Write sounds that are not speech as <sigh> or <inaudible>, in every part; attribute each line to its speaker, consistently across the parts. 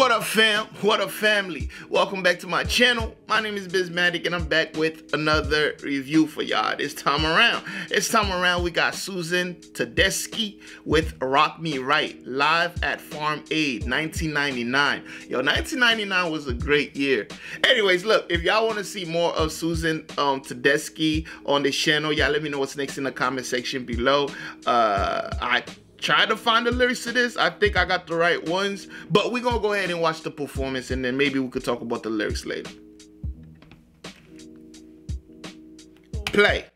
Speaker 1: What up fam? What up family? Welcome back to my channel. My name is BizMatik and I'm back with another review for y'all this time around. This time around we got Susan Tedeschi with Rock Me Right live at Farm Aid 1999. Yo, 1999 was a great year. Anyways, look, if y'all want to see more of Susan um, Tedeschi on this channel, y'all let me know what's next in the comment section below. Uh, I try to find the lyrics to this. I think I got the right ones, but we're gonna go ahead and watch the performance and then maybe we could talk about the lyrics later. Play.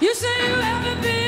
Speaker 2: You say you haven't been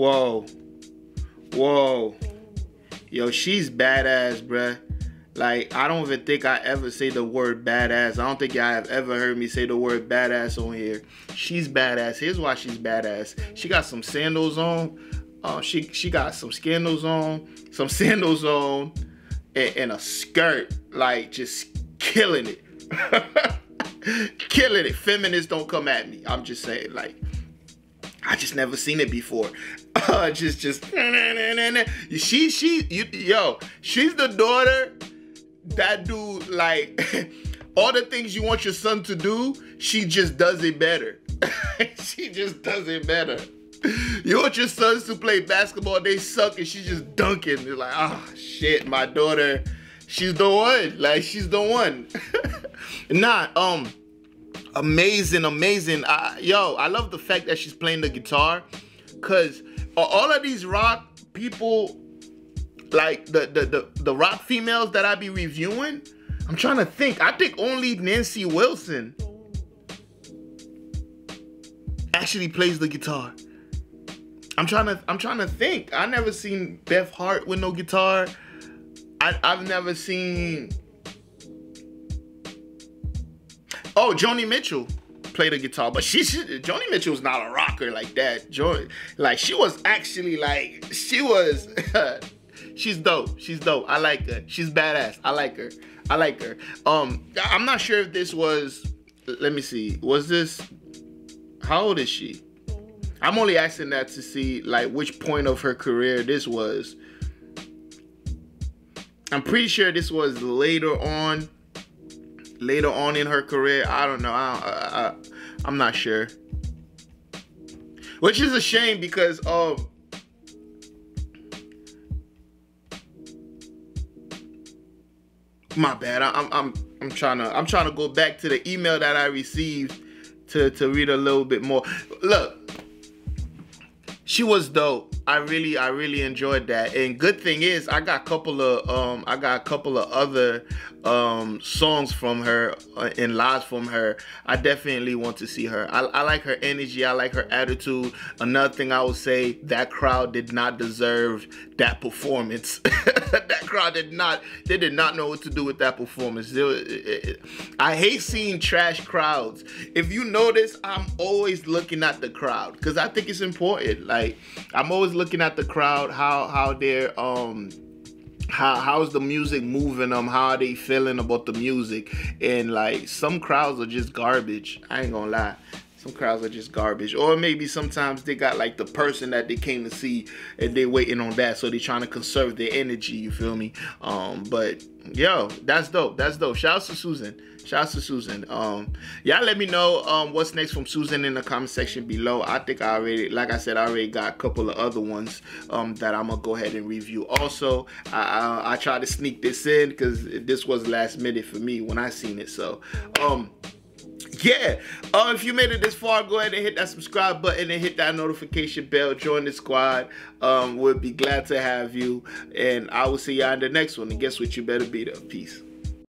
Speaker 1: Whoa. Whoa. Yo, she's badass, bruh. Like, I don't even think I ever say the word badass. I don't think y'all have ever heard me say the word badass on here. She's badass. Here's why she's badass. She got some sandals on. Uh, she she got some sandals on, some <laughs> sandals on, and, and a skirt. Like, just killing it. <laughs> killing it. Feminists don't come at me. I'm just saying, like, I just never seen it before. <laughs> Uh, just, just, she, she, you, yo, she's the daughter that do like <laughs> all the things you want your son to do. She just does it better. <laughs> she just does it better. You want your sons to play basketball, they suck, and she's just dunking. It's like, oh, shit, my daughter, she's the one. Like, she's the one. nah, um, amazing, amazing. I, yo, I love the fact that she's playing the guitar, cause all of these rock people, like the the the, the rock females that I be reviewing, I'm trying to think. I think only Nancy Wilson actually plays the guitar. I'm trying to I'm trying to think. I never seen Beth Hart with no guitar. I, I've never seen Oh, Joni Mitchell played the guitar, but she, she Joni Mitchell's not a rocker like that. Joy, like she was actually like she was. <laughs> she's dope. She's dope. I like her. She's badass. I like her. I like her. Um, I'm not sure if this was. Let me see. Was this? How old is she? I'm only asking that to see like which point of her career this was. I'm pretty sure this was later on later on in her career. I don't know. I, I, am not sure. Which is a shame because um my bad. I, I'm I'm I'm trying to I'm trying to go back to the email that I received to to read a little bit more. Look, she was dope. I really, I really enjoyed that. And good thing is, I got a couple of, um, I got a couple of other um songs from her uh, and lives from her. I definitely want to see her. I, I like her energy. I like her attitude. Another thing I would say, that crowd did not deserve that performance. <laughs> that crowd did not. They did not know what to do with that performance. It, it, it, I hate seeing trash crowds. If you notice, I'm always looking at the crowd because I think it's important. Like I'm always looking at the crowd, how how they're um how how's the music moving them how are they feeling about the music. And like some crowds are just garbage. I ain't gonna lie some crowds are just garbage or maybe sometimes they got like the person that they came to see and they waiting on that so they trying to conserve their energy you feel me um but yo that's dope that's dope shout out to susan Shout out to Susan. Um, y'all let me know um what's next from Susan in the comment section below. I think I already, like I said, I already got a couple of other ones um that I'm gonna go ahead and review. Also, I I, I tried to sneak this in because this was last minute for me when I seen it. So um yeah. Uh, if you made it this far go ahead and hit that subscribe button and hit that notification bell. Join the squad. Um we'll be glad to have you. And i will see y'all in the next one. And guess what? You better be there. Peace